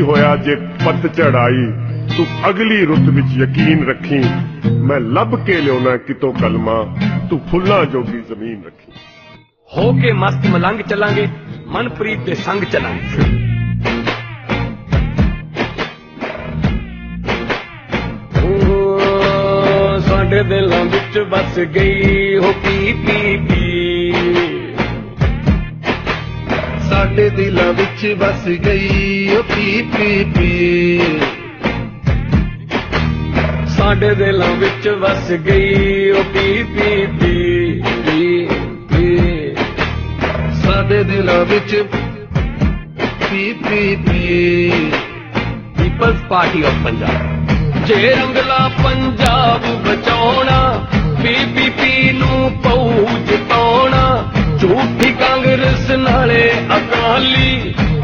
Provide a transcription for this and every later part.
ਹੋਇਆ ਜੇ ਪੱਤ ਚੜਾਈ ਤੂੰ ਅਗਲੀ ਰੁੱਤ ਵਿੱਚ ਯਕੀਨ ਰੱਖੀ। ਮੈਂ ਲੱਭ ਕੇ ਲਿਆਉਣਾ ਕਿਤੋਂ ਕਲਮਾ? ਤੂੰ ਫੁੱਲਾਂ ਜੋਗੀ ਜ਼ਮੀਨ ਰੱਖੀ। ਹੋ ਕੇ ਮਸਤ ਮਲੰਗ ਚੱਲਾਂਗੇ, ਮਨਪ੍ਰੀਤ ਦੇ ਸੰਗ ਚੱਲਾਂਗੇ। ਸਾਡੇ ਦਿਲਾਂ ਵਿੱਚ ਵਸ ਗਈ ਹੋ ਪੀ ਪੀ ਸਾਡੇ ਦਿਲਾਂ ਵਿੱਚ ਵਸ ਗਈ ਓ ਪੀ ਪੀ ਪੀ। ਸਾਡੇ ਦਿਲਾਂ ਵਿੱਚ ਵਸ ਗਈ ਉਹ ਪੀ ਪੀ ਪੀ ਪੀ ਸਾਡੇ ਦਿਲਾਂ ਵਿੱਚ P P P. Peoples party of Punjab. ਜੇ ਰੰਗਲਾ ਪੰਜਾਬ ਬਚਾਉਣਾ ਬੀਬੀਪੀ ਨੂੰ ਪਊ ਜਿਤਾਉਣਾ, ਝੂਠੀ ਕਾਂਗਰਸ ਨਾਲੇ ਅਕਾਲੀ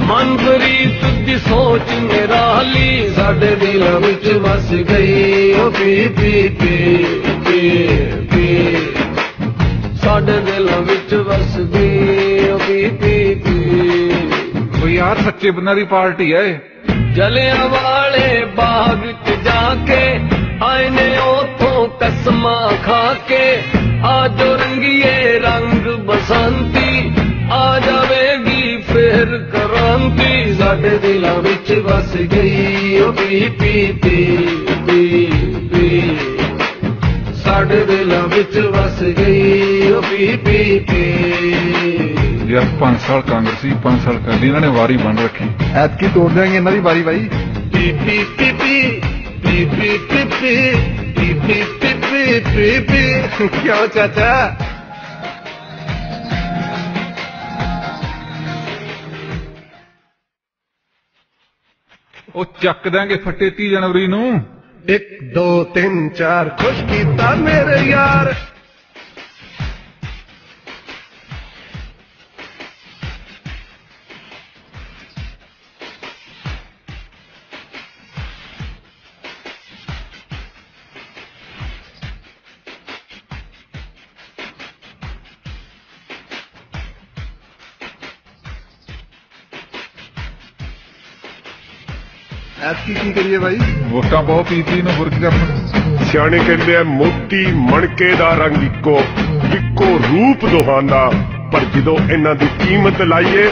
ਮਨਪ੍ਰੀਤ ਦੀ ਸੋਚ ਨਿਰਾਲੀ ਸਾਡੇ ਦਿਲਾਂ ਵਿੱਚ ਵਸ ਗਈ। ਓ ਪੀ ਪੀ ਪੀ ਪੀ ਪੀ। ਸਾਡੇ ਦਿਲਾਂ ਵਿੱਚ ਵਸ ਗਈ। ਉਹ ਪੀ ਪੀ ਪੀ। ਉਹ ਯਾਰ ਸੱਚੇ ਬੰਦਿਆਂ ਦੀ ਪਾਰਟੀ ਹੈ ਇਹ। ਜਲਿਆਂ ਵਾਲੇ ਬਾਗ ਚ ਜਾ ਕੇ ਆਏ ਨੇ ਉਥੋਂ ਕਸਮਾਂ ਖਾ ਕੇ। ਆ ਜੋ ਰੰਗੀਏ ਕ੍ਰਾਂਤੀ ਸਾਡੇ ਦਿਲਾਂ ਵਿੱਚ ਵਸ ਗਈ ਉਹ ਬੀਬੀ ਬੀਬੀ ਸਾਡੇ ਦਿਲਾਂ ਵਿੱਚ ਵਸ ਗਈ ਉਹ ਬੀਬੀ ਯਾਰ ਪੰਜ ਸਾਲ ਕਾਂਗਰਸੀ ਪੰਜ ਸਾਲ ਕਰ ਇਹਨਾਂ ਨੇ ਵਾਰੀ ਬਣ ਰੱਖੀ ਐਤ ਕੀ ਤੋੜ ਦੇਾਂਗੇ ਇਹਨਾਂ ਦੀ ਵਾਰੀ ਬਾਈ ਪੀ ਪੀ ਪੀ ਪੀ ਪੀ ਪੀ ਬੀਬੀ ਕਿਉਂ ਚਾਚਾ ਉਹ ਚੱਕ ਦਾਂਗੇ ਫੱਟੇ 30 ਜਨਵਰੀ ਨੂੰ। 1 2 3 4 ਖੁਸ਼ ਕੀਤਾ ਮੇਰੇ ਯਾਰ। ਐਤਕੀ ਕੀ ਕਰੀਏ ਬਾਈ? ਵੋਟਾਂ ਬਹੁਤ ਪੀਤੀ ਨੂੰ ਬੁਰਕ ਕਰਨ ਸਿਆਣੇ ਕਹਿੰਦੇ ਆ ਮੋਤੀ ਮਣਕੇ ਦਾ ਰੰਗ ਇੱਕੋ ਇੱਕੋ ਰੂਪ ਦੁਹਾਂਦਾ ਪਰ ਜਦੋਂ ਇਹਨਾਂ ਦੀ ਕੀਮਤ ਲਾਈਏ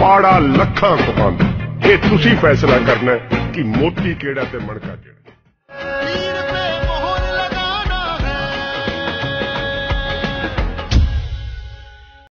ਪਾੜਾ ਲੱਖਾਂ ਕਹਾਂਦਾ ਇਹ ਤੁਸੀਂ ਫੈਸਲਾ ਕਰਨਾ ਕਿ ਮੋਤੀ ਕਿਹੜਾ ਤੇ ਮਣਕਾ ਕਿਹੜਾ।